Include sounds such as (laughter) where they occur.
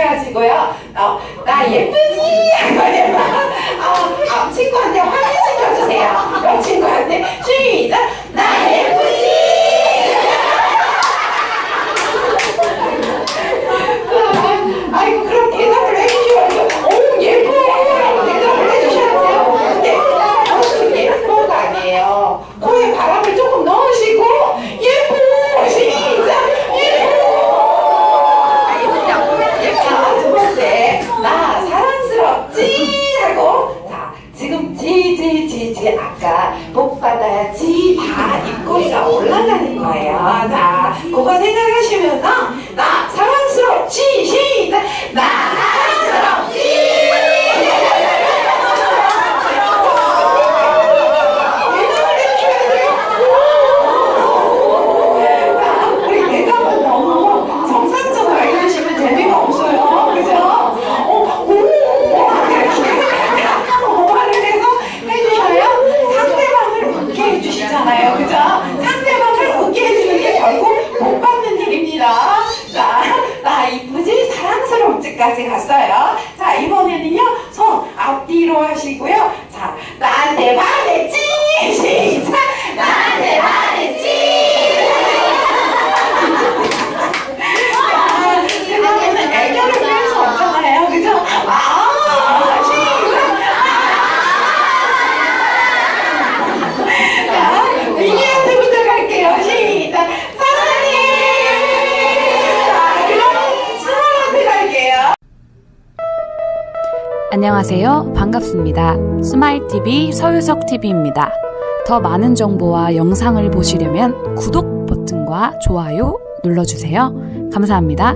하시고요. 어, 나 예쁘지? (laughs) 어, 아, 아, 친구 지지지지 아까 복 받아야지 다 입꼬리가 올라가는 거예요. 자, 그거 생각하시면서 나 사랑스러워 지시 여기까지 갔어요. 자, 이번에는요. 손 앞뒤로 하시고요. 자, 나한테 봐! 네, 안녕하세요. 반갑습니다. 스마일TV 서유석TV입니다. 더 많은 정보와 영상을 보시려면 구독 버튼과 좋아요 눌러주세요. 감사합니다.